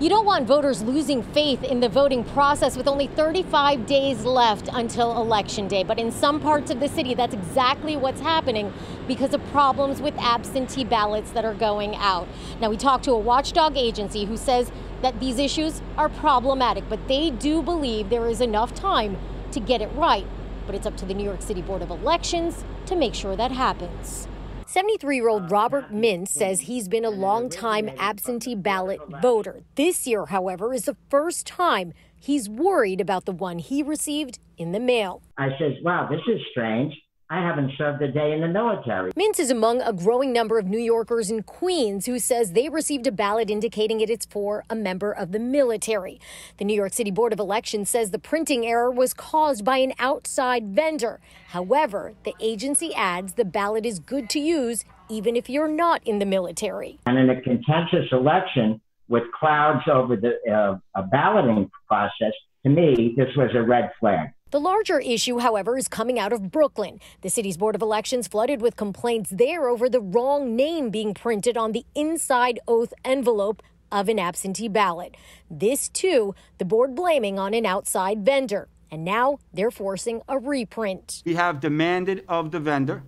You don't want voters losing faith in the voting process with only 35 days left until Election Day. But in some parts of the city, that's exactly what's happening because of problems with absentee ballots that are going out. Now, we talked to a watchdog agency who says that these issues are problematic, but they do believe there is enough time to get it right. But it's up to the New York City Board of Elections to make sure that happens. 73 year old Robert Mintz says he's been a long-time absentee ballot voter. This year, however, is the first time he's worried about the one he received in the mail. I says, wow, this is strange. I haven't served a day in the military. Mintz is among a growing number of New Yorkers in Queens who says they received a ballot indicating it is for a member of the military. The New York City Board of Elections says the printing error was caused by an outside vendor. However, the agency adds the ballot is good to use even if you're not in the military. And in a contentious election with clouds over the uh, balloting process, to me, this was a red flag. The larger issue, however, is coming out of Brooklyn. The city's Board of Elections flooded with complaints there over the wrong name being printed on the inside oath envelope of an absentee ballot. This, too, the board blaming on an outside vendor. And now they're forcing a reprint. We have demanded of the vendor,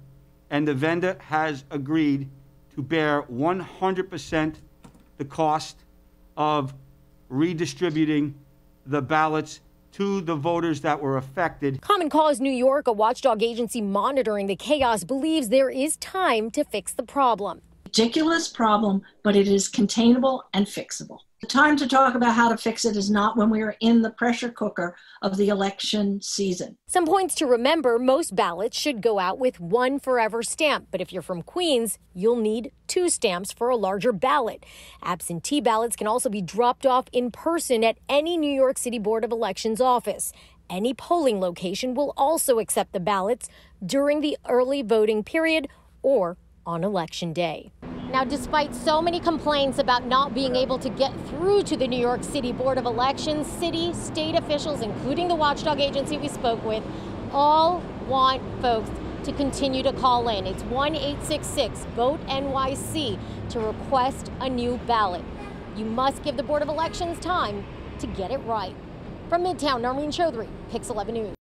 and the vendor has agreed to bear 100% the cost of redistributing the ballots to the voters that were affected. Common Cause New York, a watchdog agency monitoring the chaos, believes there is time to fix the problem. Ridiculous problem, but it is containable and fixable. The time to talk about how to fix it is not when we are in the pressure cooker of the election season. Some points to remember most ballots should go out with one forever stamp, but if you're from Queens, you'll need two stamps for a larger ballot. Absentee ballots can also be dropped off in person at any New York City Board of Elections office. Any polling location will also accept the ballots during the early voting period or on Election Day. Now, despite so many complaints about not being able to get through to the New York City Board of Elections, city, state officials, including the watchdog agency we spoke with, all want folks to continue to call in. It's 1 866 Vote NYC to request a new ballot. You must give the Board of Elections time to get it right. From Midtown, Noreen Chaudhry, Pix 11 News.